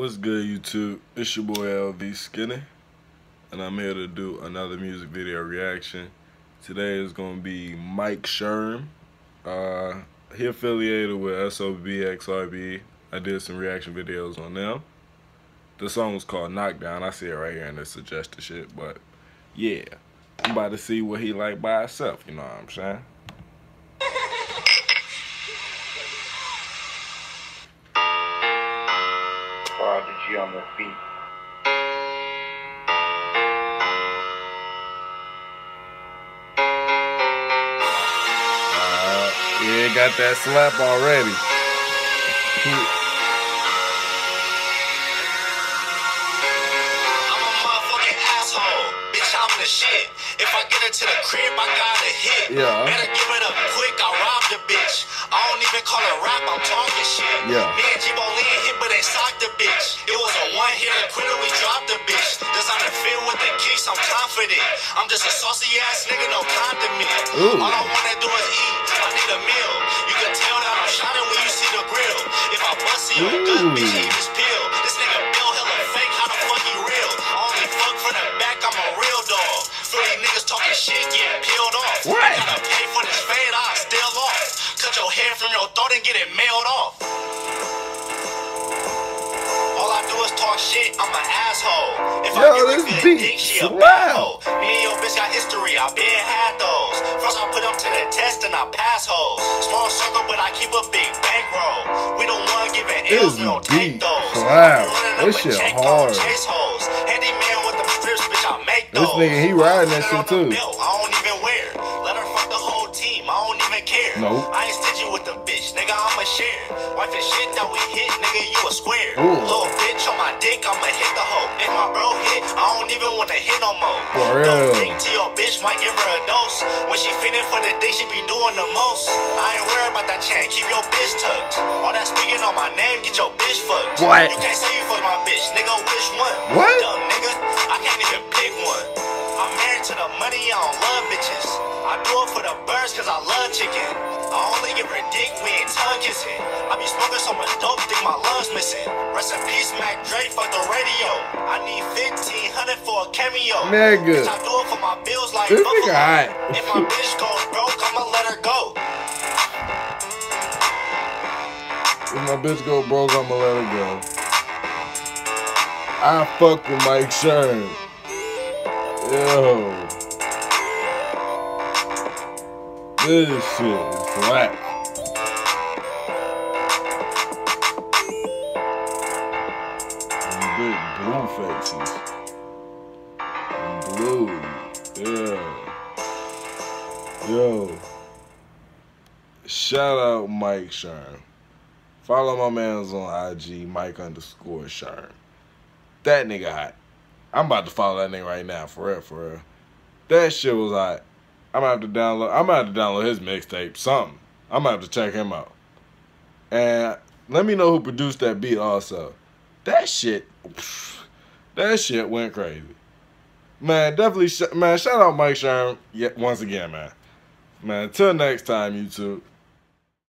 What's good, YouTube? It's your boy LV Skinny, and I'm here to do another music video reaction. Today is going to be Mike Sherm. Uh, he affiliated with SOBXRB. I did some reaction videos on them. The song was called Knockdown. I see it right here in the suggested shit, but yeah. I'm about to see what he like by himself, you know what I'm saying? On the beat. Uh, yeah, got that slap already. I'm a motherfucking asshole. Bitch, I'm the shit. If I get her to the crib, I gotta hit. Yeah. Better give it up I call it rap, I'm talking shit. Yeah. Me and G Bolin hit, but they socked the bitch. It was a one hitter quitter, we dropped the bitch. Design the field with the kicks, I'm confident. I'm just a saucy ass nigga, no compliment. Ooh. All I wanna do is eat. I need a meal. You can tell that I'm shining when you see the grill. If I bust you, Ooh. good bitch, he just peel. This nigga Bill hella fake, how the fuck he real? Only fuck from the back, I'm a real dog. Philly niggas talking shit, get peeled off. What? Your hair from your throat and get it mailed off. All I do is talk shit, I'm an asshole. If Yo, I this good beat dick, she a hoe. Me and your bitch got history, I been had those. First I put them to the test and I pass hoes. Small circle, but I keep a big bankroll. We don't want giving L's, we don't take those. up This shit hard. Chase hoes. Handyman with them strips, bitch, I make This nigga, he riding that shit the too. Nope. I ain't stingy with the bitch, nigga, I'm a share. Wife and shit that we hit, nigga, you a square. Ooh. Little bitch on my dick, I'ma hit the hoe. If my bro hit, I don't even wanna hit no more. For real. Don't think to your bitch, might give her a dose. When she feeling for the day, she be doing the most. I ain't worried about that chain, keep your bitch tucked. All that speaking on my name, get your bitch fucked. What? You can't say you fuck my bitch, nigga, which one? What? Give dick, we ain't tongue kissing. I be smoking so much dope, think my lungs missing. Rest in peace, Mac Dre, fuck the radio. I need 1500 for a cameo. Nigga. I do it for my bills like This nigga hot. If my bitch goes broke, I'ma let her go. If my bitch go broke, I'ma let her go. I fuck with Mike Sherm. Yo. This shit is flat. Blue faces. Blue. Yeah. Yo. Shout out Mike Sherm. Follow my man's on IG, Mike underscore Sherm. That nigga hot. I'm about to follow that nigga right now, for real, for real. That shit was hot. I'm gonna have to download. I'm gonna have to download his mixtape, something. I'm gonna have to check him out. And let me know who produced that beat also. That shit, that shit went crazy. Man, definitely, sh- man. Shout out Mike Sherm. Yeah, once again, man. Man, until next time, YouTube.